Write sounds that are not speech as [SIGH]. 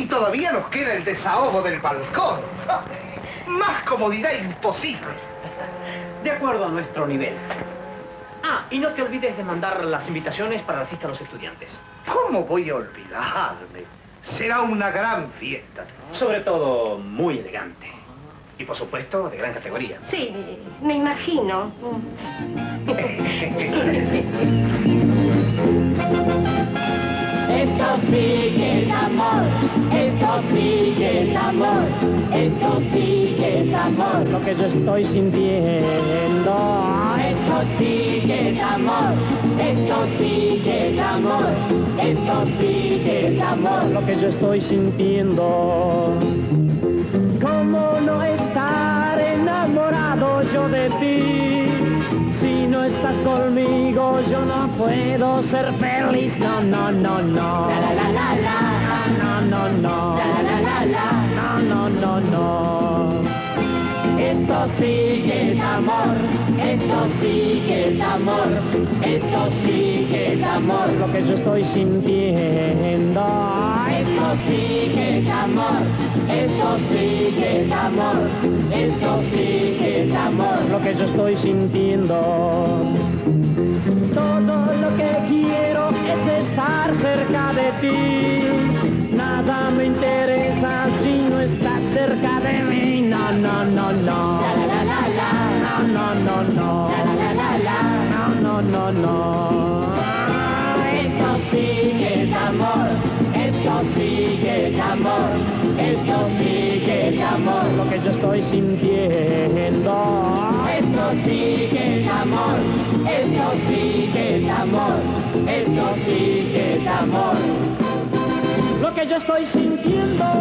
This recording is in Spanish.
Y todavía nos queda el desahogo del balcón. [LAUGHS] Más comodidad imposible. De acuerdo a nuestro nivel. Ah, y no te olvides de mandar las invitaciones para la fiesta de los estudiantes. ¿Cómo voy a olvidarme? Será una gran fiesta. Sobre todo, muy elegante. Y por supuesto, de gran categoría. Sí, me imagino. [LAUGHS] Esto sí que es amor, esto sí que es amor, esto sí que es amor. Lo que yo estoy sintiendo. Esto sí que es amor, esto sí que es amor, esto sí que es amor. Lo que yo estoy sintiendo. De ti? Si no estás conmigo yo no puedo ser feliz. No, no, no, no. La la la No, no, no. la la la la. No, no, no, no. Esto sí que es amor, esto sí que es amor, esto sí que es amor. Lo que yo estoy sintiendo. Esto sí que es amor, esto sí que es amor, esto sí que es amor. Lo que yo estoy sintiendo. Todo lo que quiero es estar cerca de ti. Nada me interesa si no estás cerca de mí. No, no, no, no. No, no, no, no. No, no, no, no. Esto sí que es amor, esto sí que es amor, esto sí que es amor. Lo que yo estoy sintiendo. Esto sí que es amor, esto sí que es amor, esto sí que es amor. Lo que yo estoy sintiendo.